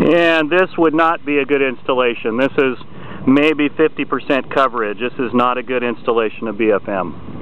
And this would not be a good installation. This is maybe 50% coverage. This is not a good installation of BFM.